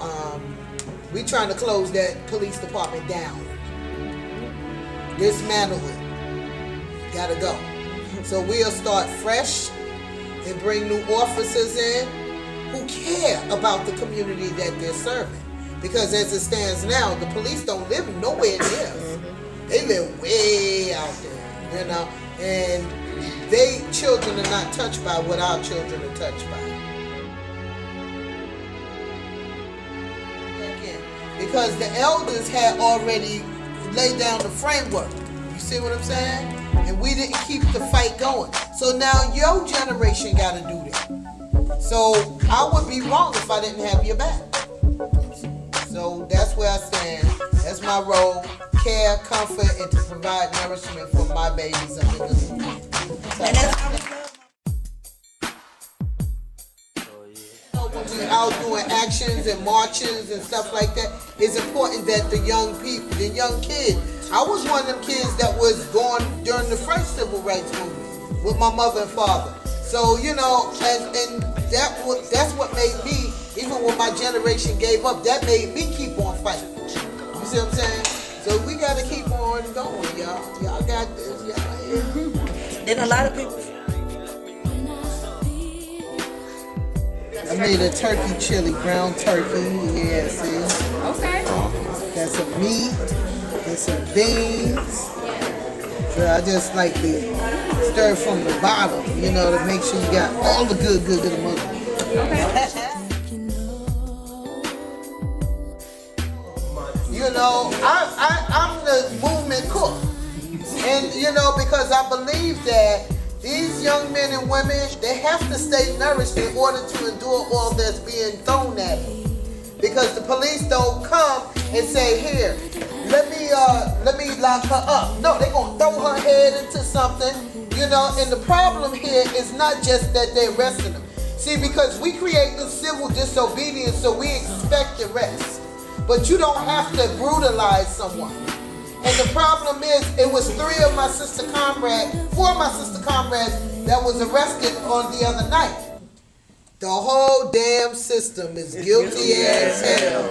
Um, we trying to close that police department down. Dismantle it. Gotta go. So we'll start fresh and bring new officers in who care about the community that they're serving. Because as it stands now, the police don't live nowhere near They live way out there, you know, and they children are not touched by what our children are touched by. Because the elders had already laid down the framework. You see what I'm saying? And we didn't keep the fight going. So now your generation got to do that. So I would be wrong if I didn't have your back. So that's where I stand. That's my role. Care, comfort, and to provide nourishment for my babies under the out doing actions and marches and stuff like that, it's important that the young people, the young kids, I was one of them kids that was going during the first Civil Rights Movement with my mother and father. So you know, and and that was that's what made me, even when my generation gave up, that made me keep on fighting. You see what I'm saying? So we got to keep on going, y'all. Y'all got this, y'all. Then a lot of people I made a turkey chili, ground turkey. Yeah, see? Okay. Got some meat and some beans. So I just like to stir from the bottom, you know, to make sure you got all the good, good, good among Okay. you know, I, I, I'm the movement cook. And, you know, because I believe that these young men and women, they have to stay nourished in order to endure all that's being thrown at them. Because the police don't come and say, here, let me uh let me lock her up. No, they're gonna throw her head into something, you know, and the problem here is not just that they're arresting them. See, because we create the civil disobedience, so we expect arrest. But you don't have to brutalize someone. And the problem is, it was three of my sister comrades, four of my sister comrades that was arrested on the other night. The whole damn system is guilty as hell.